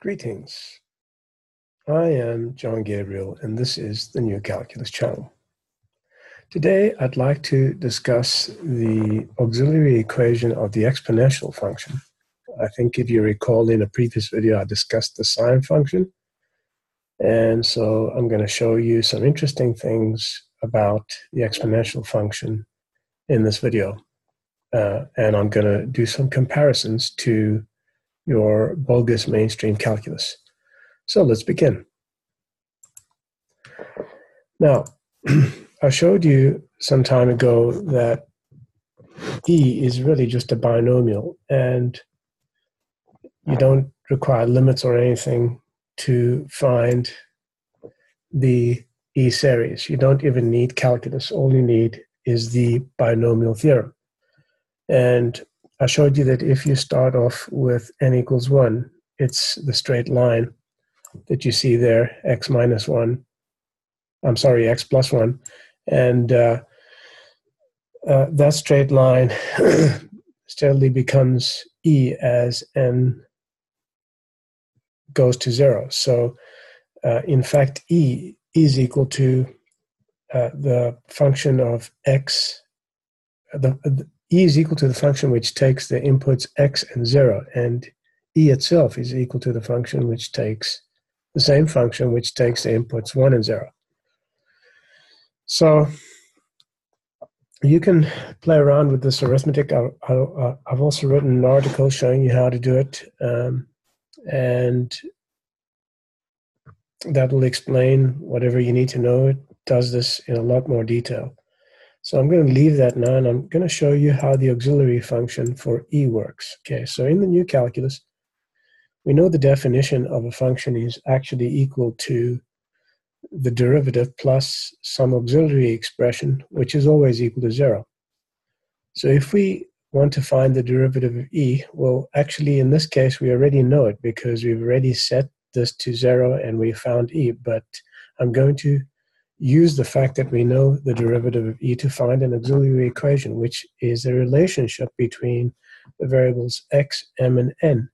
Greetings. I am John Gabriel, and this is the New Calculus channel. Today, I'd like to discuss the auxiliary equation of the exponential function. I think if you recall in a previous video, I discussed the sine function. And so I'm going to show you some interesting things about the exponential function in this video. Uh, and I'm going to do some comparisons to your bogus mainstream calculus. So let's begin. Now, I showed you some time ago that E is really just a binomial, and you don't require limits or anything to find the E series. You don't even need calculus. All you need is the binomial theorem. And I showed you that if you start off with n equals 1, it's the straight line that you see there, x minus 1. I'm sorry, x plus 1. And uh, uh, that straight line steadily becomes e as n goes to 0. So, uh, in fact, e is equal to uh, the function of x, the, the e is equal to the function which takes the inputs x and 0, and e itself is equal to the function which takes the same function which takes the inputs 1 and 0. So you can play around with this arithmetic. I, have also written an article showing you how to do it, um, and that will explain whatever you need to know. It does this in a lot more detail. So I'm going to leave that now and I'm going to show you how the auxiliary function for E works. Okay, so in the new calculus, we know the definition of a function is actually equal to the derivative plus some auxiliary expression, which is always equal to zero. So if we want to find the derivative of E, well, actually in this case, we already know it because we've already set this to zero and we found E, but I'm going to use the fact that we know the derivative of e to find an auxiliary equation, which is a relationship between the variables x, m, and n.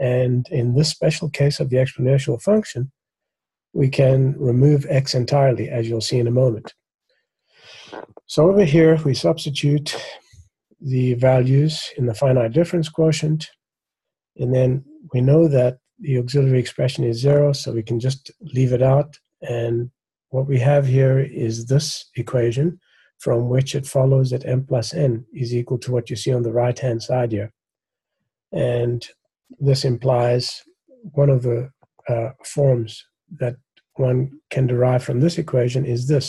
And in this special case of the exponential function, we can remove x entirely, as you'll see in a moment. So over here, we substitute the values in the finite difference quotient, and then we know that the auxiliary expression is zero, so we can just leave it out and what we have here is this equation from which it follows that m plus n is equal to what you see on the right hand side here. And this implies one of the uh, forms that one can derive from this equation is this.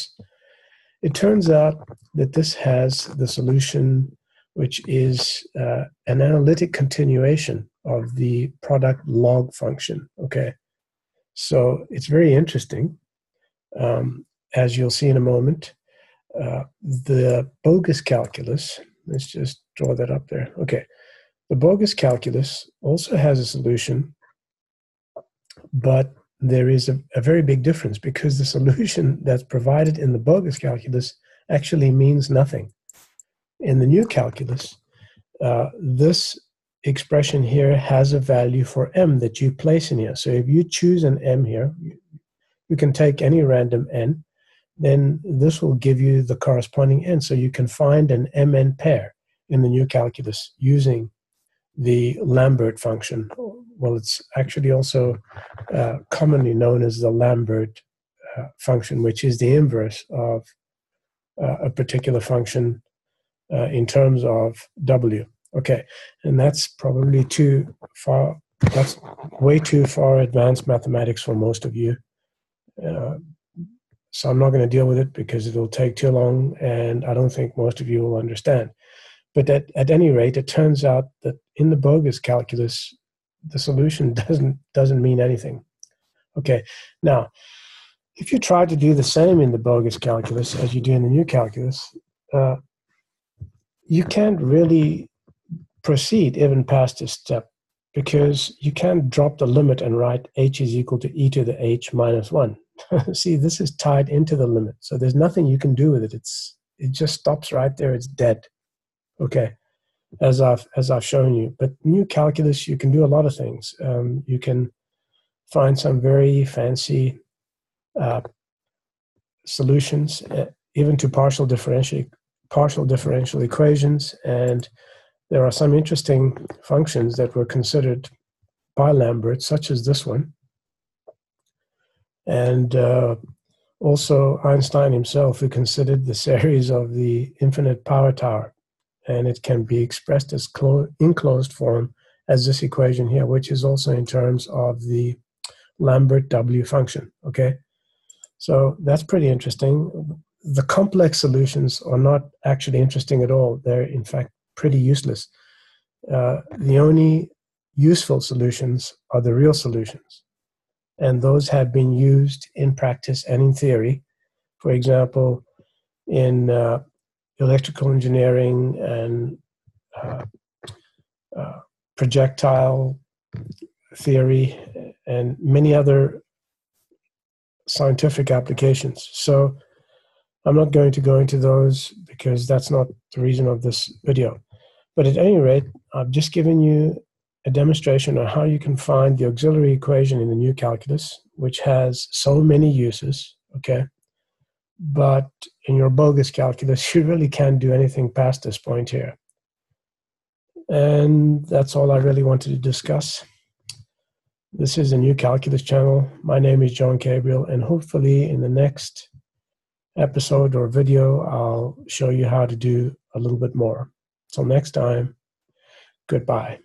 It turns out that this has the solution which is uh, an analytic continuation of the product log function, okay? So it's very interesting um, as you'll see in a moment, uh, the bogus calculus, let's just draw that up there. Okay, the bogus calculus also has a solution, but there is a, a very big difference because the solution that's provided in the bogus calculus actually means nothing. In the new calculus, uh, this expression here has a value for m that you place in here. So if you choose an m here, you can take any random n, then this will give you the corresponding n. So you can find an mn pair in the new calculus using the Lambert function. Well, it's actually also uh, commonly known as the Lambert uh, function, which is the inverse of uh, a particular function uh, in terms of w. Okay, and that's probably too far, that's way too far advanced mathematics for most of you. Uh, so I'm not going to deal with it because it'll take too long, and I don't think most of you will understand. But at, at any rate, it turns out that in the bogus calculus, the solution doesn't doesn't mean anything. Okay, now if you try to do the same in the bogus calculus as you do in the new calculus, uh, you can't really proceed even past this step because you can't drop the limit and write h is equal to e to the h minus 1 see this is tied into the limit. So there's nothing you can do with it. It's it just stops right there. It's dead. Okay. As i've as i've shown you. But new calculus you can do a lot of things. Um, you can find some very fancy uh, solutions, uh, even to partial differential partial differential equations, and there are some interesting functions that were considered by Lambert, such as this one, and uh, also Einstein himself, who considered the series of the infinite power tower, and it can be expressed as clo- enclosed form as this equation here, which is also in terms of the Lambert W function. Okay, so that's pretty interesting. The complex solutions are not actually interesting at all. They're in fact pretty useless. Uh, the only useful solutions are the real solutions, and those have been used in practice and in theory. For example, in uh, electrical engineering and uh, uh projectile theory and many other scientific applications. So I'm not going to go into those because that's not the reason of this video. But at any rate, I've just given you a demonstration on how you can find the auxiliary equation in the new calculus, which has so many uses, okay? But in your bogus calculus, you really can't do anything past this point here. And that's all I really wanted to discuss. This is a new calculus channel. My name is John Gabriel, and hopefully, in the next episode or video, I'll show you how to do a little bit more. Till next time, goodbye.